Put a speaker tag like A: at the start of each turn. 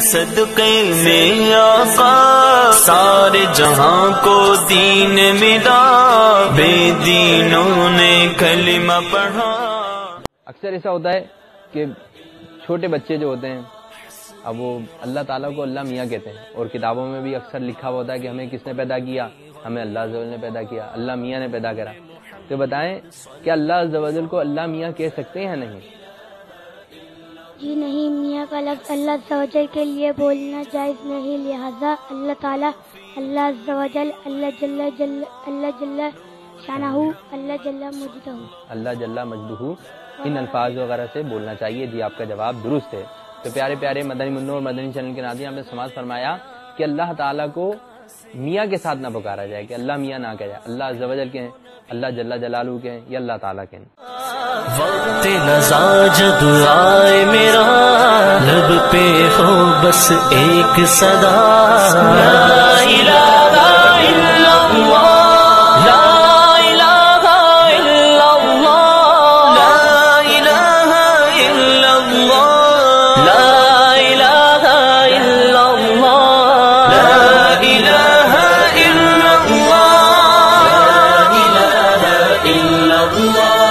A: صدقے میں آقا سارے جہاں کو دین ملا بے دینوں نے کلمہ پڑھا۔
B: اکثر ایسا ہوتا ہے کہ چھوٹے بچے جو ہوتے ہیں اب وہ اللہ تعالیٰ کو اللہ میاں کہتے ہیں۔ اور کتابوں میں بھی اکثر لکھا ہوا ہوتا ہے کہ ہمیں کس نے پیدا کیا ہمیں اللہ زوجل نے پیدا کیا اللہ میاں نے پیدا کرا۔ تو بتائیں کہ اللہ زوجل کو اللہ میاں کہہ سکتے ہیں نہیں؟
C: جی نہیں کا لفظ اللہ زوجل کے لیے بولنا جائز نہیں لہذا اللہ تعالیٰ اللہ زوجل اللہ جل جل اللہ جل شانہ اللہ جل مجدہ
B: اللہ جل مجدہ ان الفاظ وغیرہ سے بولنا چاہیے جی آپ کا جواب درست ہے۔ تو پیارے پیارے مدنی منو اور مدنی چینل کے ناظرین ہم نے سماج فرمایا کہ اللہ تعالیٰ کو میاں کے ساتھ نہ پکارا جائے کہ اللہ میاں نہ کہا جائے اللہ زوجل کے ہیں اللہ جل جلالہ کے ہیں یا اللہ تعالیٰ کے ہیں
A: وقت نزا جب آئے میرا بس ایک صدا لا الہ الا اللہ اللہ